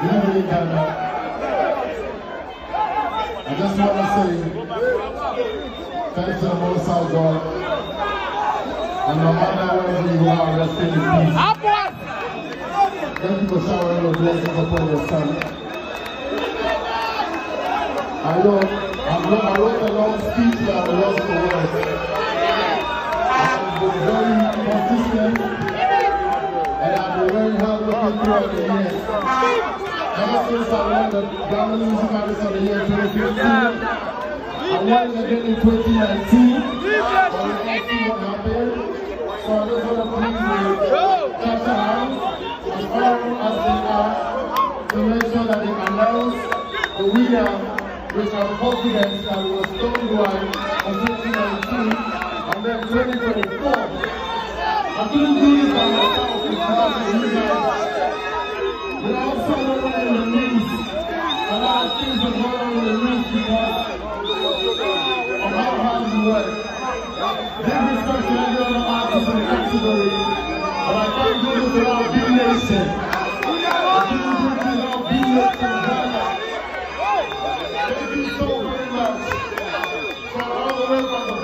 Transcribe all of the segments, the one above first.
I just want to say thanks to the Most High God. And no matter wherever you are, rest in peace. Thank you for showering your blessings upon your son. I know, I wrote, I wrote a long speech, but I lost the words. Working throughout I won the Ghana Music Artist of the Year 2015, I in 2019, but we can't see what happened. So I want to to Stonebwoy in 2019 and then 2024. I do this by myself because of you guys. But also in the news. A lot of things are on in the news because of how you work. Big respect to every other in the category. But I do this without Bhim Nation. This. Thank you so very much. For all the way from the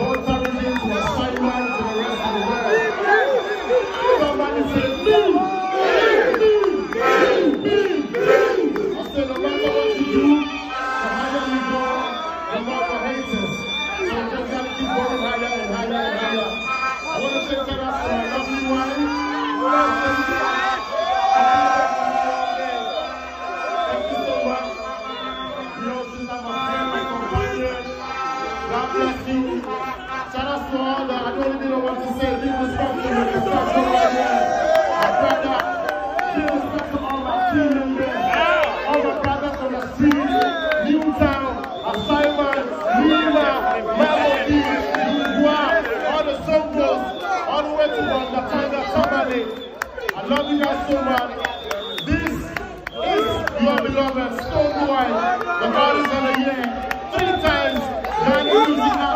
to the sideline to the rest of the world. Bless you. Shout out to all the, I don't even know what to say. Give respect to the respect. My brother, give respect to all my team members All my brothers from the street, Newtown, Ashaiman, Lima, Melody, Dubois, all the soldiers, all the way to Wangatanga, Tamale. I love you guys so much. This is your beloved Stonebwoy. Na música.